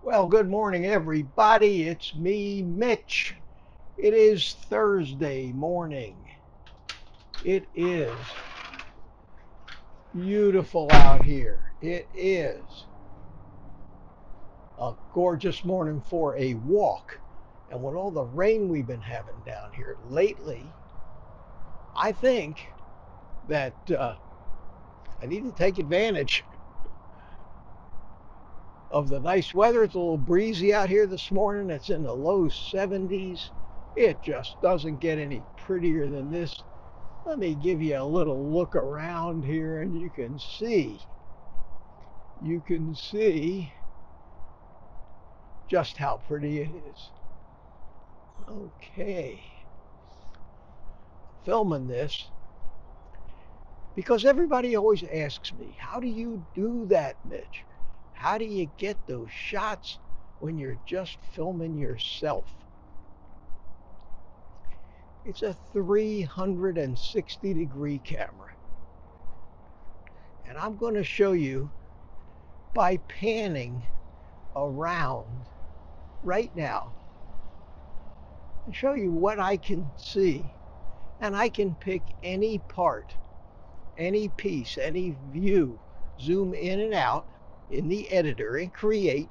Well, good morning, everybody. It's me, Mitch. It is Thursday morning. It is beautiful out here. It is a gorgeous morning for a walk. And with all the rain we've been having down here lately, I think that uh, I need to take advantage of the nice weather. It's a little breezy out here this morning. It's in the low 70s. It just doesn't get any prettier than this. Let me give you a little look around here and you can see, you can see just how pretty it is. Okay. Filming this because everybody always asks me, how do you do that, Mitch? How do you get those shots when you're just filming yourself? It's a 360 degree camera. And I'm going to show you by panning around right now and show you what I can see. And I can pick any part, any piece, any view, zoom in and out in the editor and create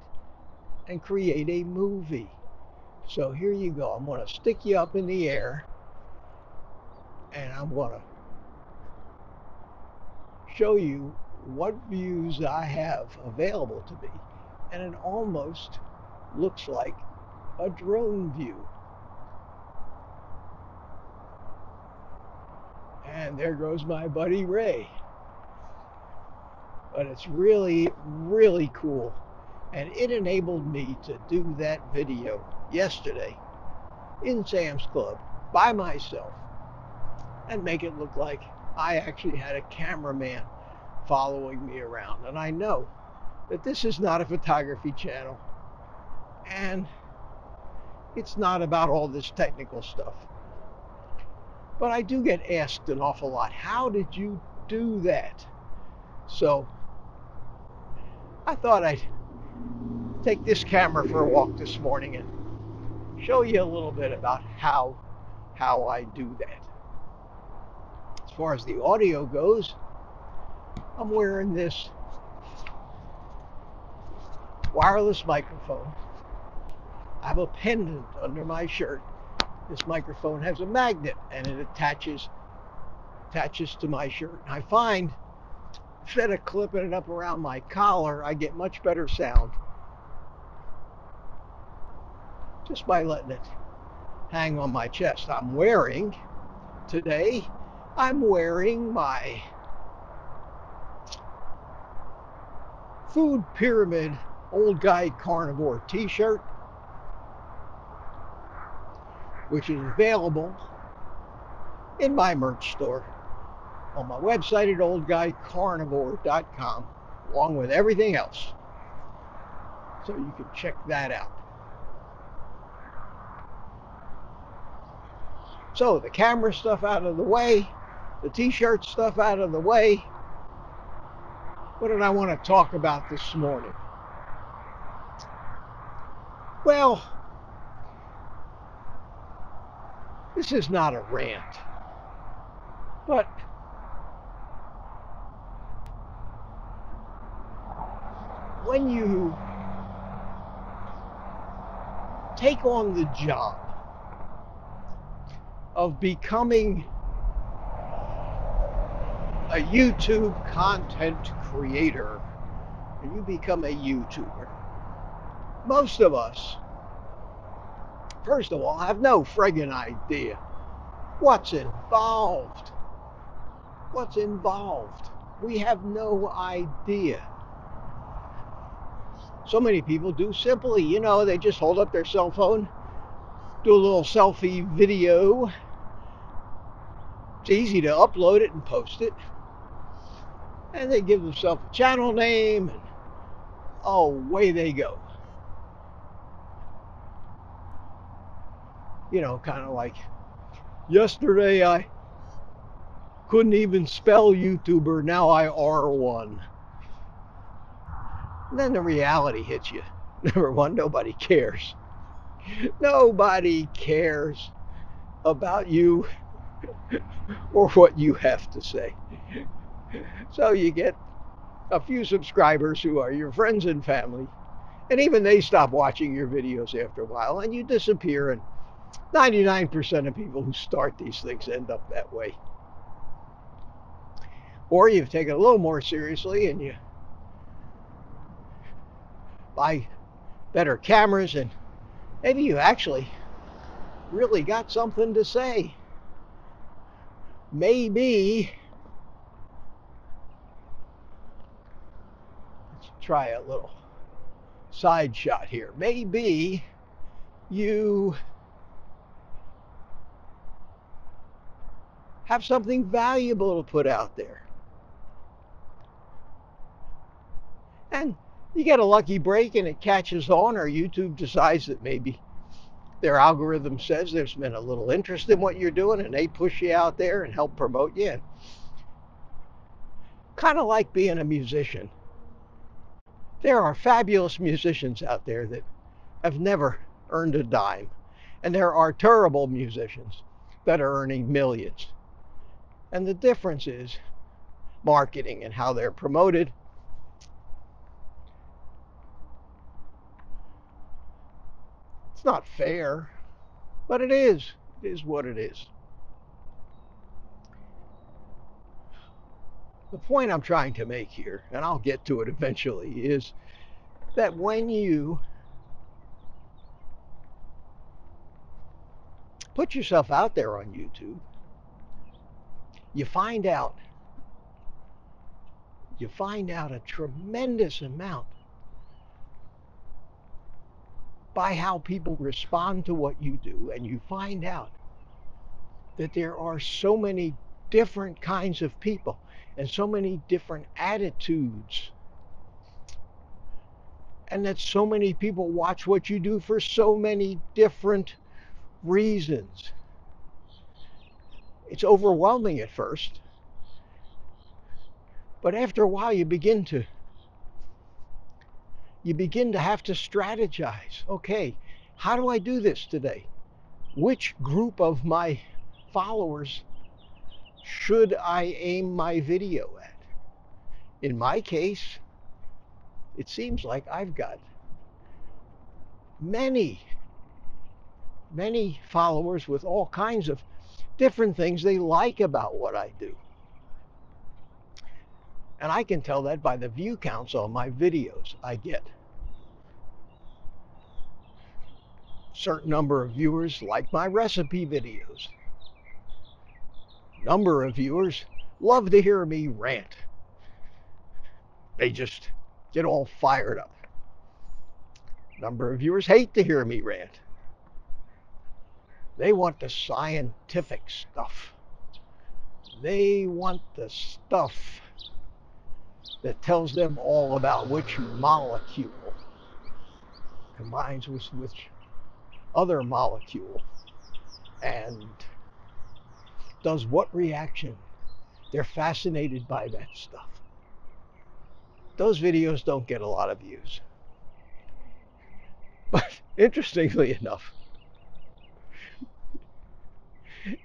and create a movie. So here you go. I'm going to stick you up in the air and I'm going to show you what views I have available to me. And it almost looks like a drone view. And there goes my buddy Ray but it's really, really cool. And it enabled me to do that video yesterday in Sam's Club by myself and make it look like I actually had a cameraman following me around. And I know that this is not a photography channel and it's not about all this technical stuff. But I do get asked an awful lot, how did you do that? So I thought I'd take this camera for a walk this morning and show you a little bit about how how I do that. As far as the audio goes, I'm wearing this wireless microphone. I have a pendant under my shirt. This microphone has a magnet and it attaches attaches to my shirt. And I find instead of clipping it up around my collar, I get much better sound just by letting it hang on my chest. I'm wearing today, I'm wearing my Food Pyramid Old Guy Carnivore t shirt, which is available in my merch store on my website at oldguycarnivore.com, along with everything else. So you can check that out. So the camera stuff out of the way, the t-shirt stuff out of the way. What did I want to talk about this morning? Well, this is not a rant, but when you take on the job of becoming a YouTube content creator and you become a YouTuber, most of us, first of all, have no friggin' idea what's involved. What's involved? We have no idea so many people do simply, you know, they just hold up their cell phone, do a little selfie video. It's easy to upload it and post it. And they give themselves a channel name and away they go. You know, kind of like yesterday I couldn't even spell YouTuber, now I are one. Then the reality hits you. Number one, nobody cares. Nobody cares about you or what you have to say. So you get a few subscribers who are your friends and family, and even they stop watching your videos after a while, and you disappear. And 99% of people who start these things end up that way. Or you've taken it a little more seriously and you buy better cameras and maybe you actually really got something to say. Maybe let's try a little side shot here. Maybe you have something valuable to put out there. And you get a lucky break and it catches on, or YouTube decides that maybe their algorithm says there's been a little interest in what you're doing and they push you out there and help promote you. Kind of like being a musician. There are fabulous musicians out there that have never earned a dime. And there are terrible musicians that are earning millions. And the difference is marketing and how they're promoted. It's not fair, but it is. It is what it is. The point I'm trying to make here, and I'll get to it eventually, is that when you put yourself out there on YouTube, you find out you find out a tremendous amount by how people respond to what you do and you find out that there are so many different kinds of people and so many different attitudes and that so many people watch what you do for so many different reasons it's overwhelming at first. But after a while, you begin to you begin to have to strategize. Okay, how do I do this today? Which group of my followers should I aim my video at? In my case, it seems like I've got many, many followers with all kinds of different things they like about what I do. And I can tell that by the view counts on my videos I get. Certain number of viewers like my recipe videos. Number of viewers love to hear me rant. They just get all fired up. Number of viewers hate to hear me rant. They want the scientific stuff. They want the stuff that tells them all about which molecule combines with which other molecule and does what reaction. They're fascinated by that stuff. Those videos don't get a lot of views. But interestingly enough,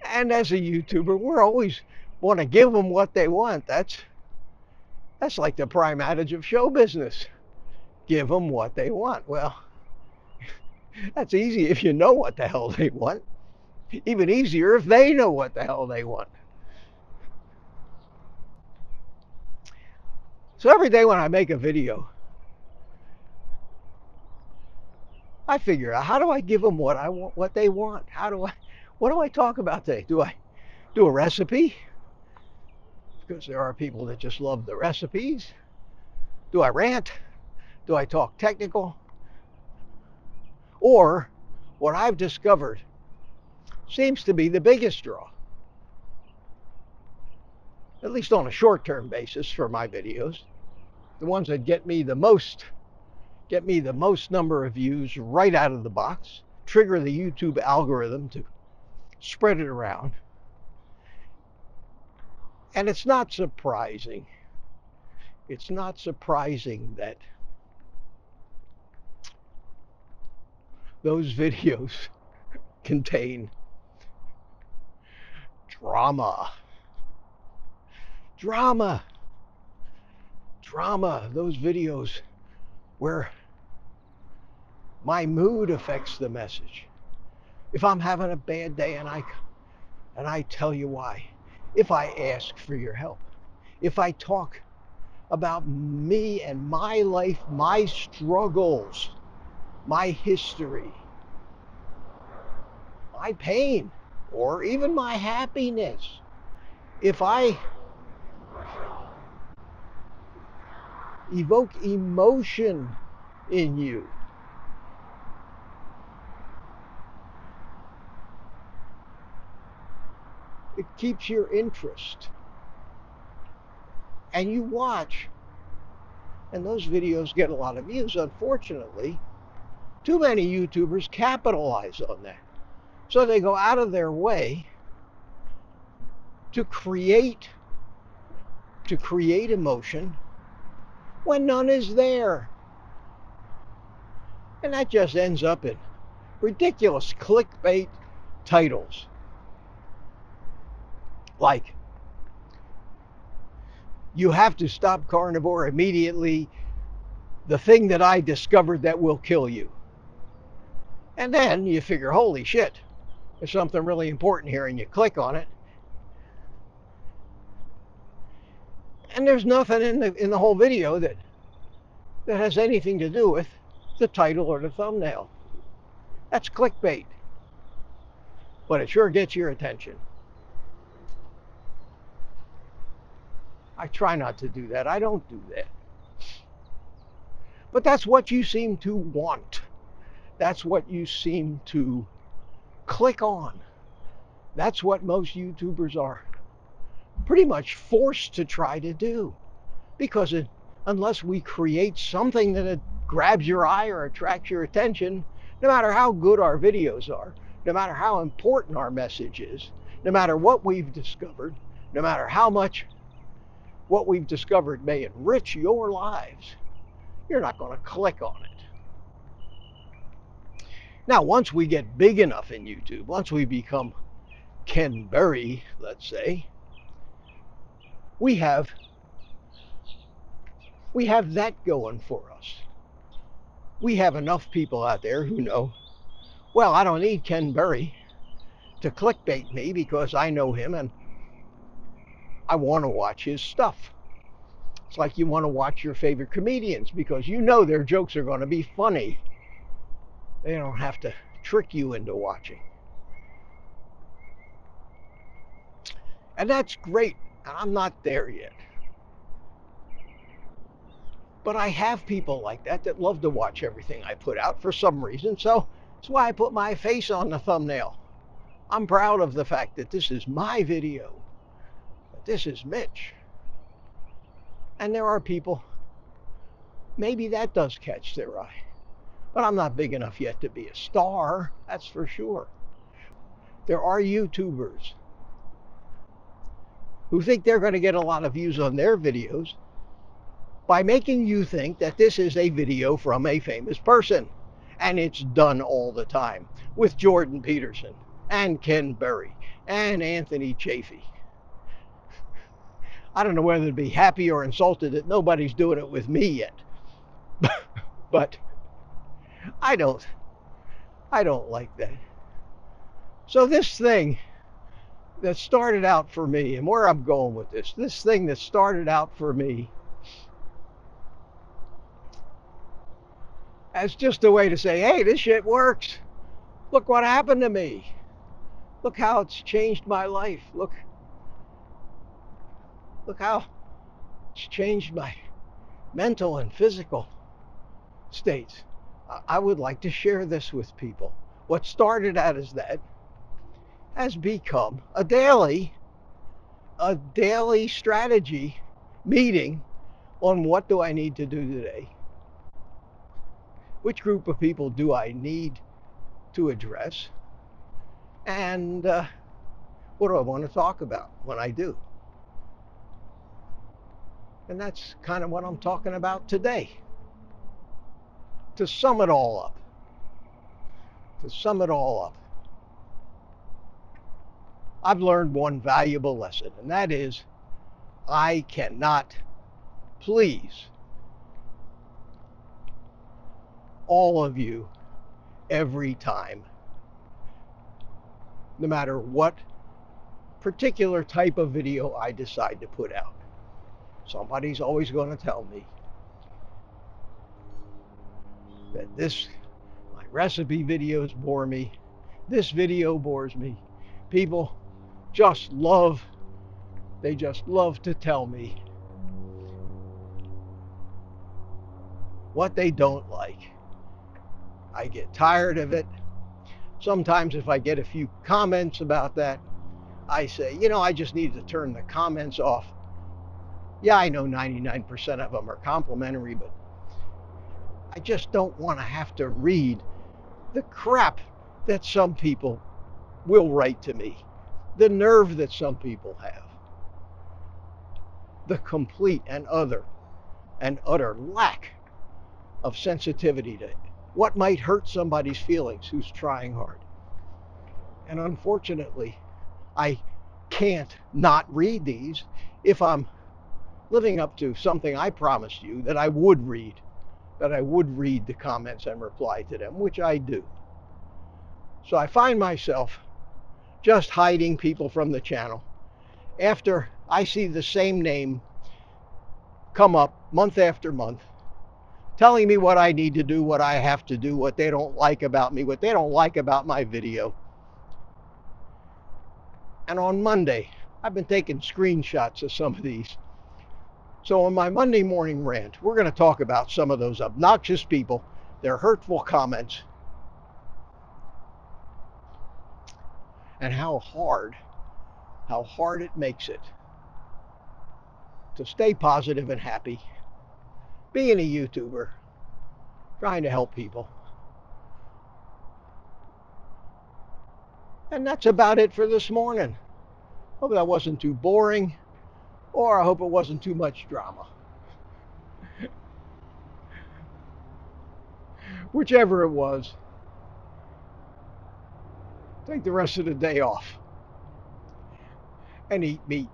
and as a YouTuber, we're always want to give them what they want. That's that's like the prime adage of show business. Give them what they want. Well, that's easy if you know what the hell they want. Even easier if they know what the hell they want. So every day when I make a video, I figure out how do I give them what I want, what they want? How do I what do I talk about today? Do I do a recipe? Because there are people that just love the recipes. Do I rant? Do I talk technical? Or what I've discovered seems to be the biggest draw, at least on a short term basis for my videos. The ones that get me the most get me the most number of views right out of the box, trigger the YouTube algorithm to spread it around. And it's not surprising. It's not surprising that those videos contain drama. Drama. Drama. Those videos where my mood affects the message. If I'm having a bad day and I and I tell you why, if I ask for your help, if I talk about me and my life, my struggles, my history, my pain, or even my happiness, if I evoke emotion in you, it keeps your interest. And you watch, and those videos get a lot of views. Unfortunately, too many YouTubers capitalize on that. So they go out of their way to create to create emotion when none is there. And that just ends up in ridiculous clickbait titles. Like, you have to stop carnivore immediately. The thing that I discovered that will kill you. And then you figure, holy shit, there's something really important here, and you click on it. And there's nothing in the in the whole video that that has anything to do with the title or the thumbnail. That's clickbait. But it sure gets your attention. I try not to do that. I don't do that. But that's what you seem to want. That's what you seem to click on. That's what most YouTubers are pretty much forced to try to do. Because it, unless we create something that grabs your eye or attracts your attention, no matter how good our videos are, no matter how important our message is, no matter what we've discovered, no matter how much what we've discovered may enrich your lives, you're not going to click on it. Now, once we get big enough in YouTube, once we become Ken Berry, let's say, we have we have that going for us. We have enough people out there who know, well, I don't need Ken Berry to clickbait me because I know him and I want to watch his stuff. It's like you want to watch your favorite comedians because you know their jokes are going to be funny. They don't have to trick you into watching. And that's great. I'm not there yet. But I have people like that that love to watch everything I put out for some reason. So that's why I put my face on the thumbnail. I'm proud of the fact that this is my video. But this is Mitch. And there are people, maybe that does catch their eye. But I'm not big enough yet to be a star, that's for sure. There are YouTubers who think they're going to get a lot of views on their videos by making you think that this is a video from a famous person. And it's done all the time with Jordan Peterson and Ken Berry and Anthony Chaffee. I don't know whether to be happy or insulted that nobody's doing it with me yet. but I don't. I don't like that. So this thing that started out for me, and where I'm going with this, this thing that started out for me as just a way to say, hey, this shit works. Look what happened to me. Look how it's changed my life. Look, look how it's changed my mental and physical states. I would like to share this with people. What started out as that has become a daily, a daily strategy meeting on what do I need to do today? Which group of people do I need to address? And uh, what do I want to talk about when I do? And that's kind of what I'm talking about today to sum it all up, to sum it all up, I've learned one valuable lesson, and that is I cannot please all of you every time, no matter what particular type of video I decide to put out. Somebody's always going to tell me that this, my recipe videos bore me, this video bores me. People just love, they just love to tell me what they don't like. I get tired of it. Sometimes, if I get a few comments about that, I say, you know, I just need to turn the comments off. Yeah, I know 99% of them are complimentary, but I just don't want to have to read the crap that some people will write to me, the nerve that some people have, the complete and other and utter lack of sensitivity to what might hurt somebody's feelings who's trying hard. And unfortunately, I can't not read these if I'm living up to something I promised you that I would read, that I would read the comments and reply to them, which I do. So I find myself just hiding people from the channel after I see the same name come up month after month telling me what I need to do, what I have to do, what they don't like about me, what they don't like about my video. And on Monday, I've been taking screenshots of some of these. So on my Monday morning rant, we're going to talk about some of those obnoxious people, their hurtful comments, and how hard, how hard it makes it to stay positive and happy being a YouTuber, trying to help people. And that's about it for this morning. Hope that wasn't too boring, or I hope it wasn't too much drama. Whichever it was, take the rest of the day off and eat meat.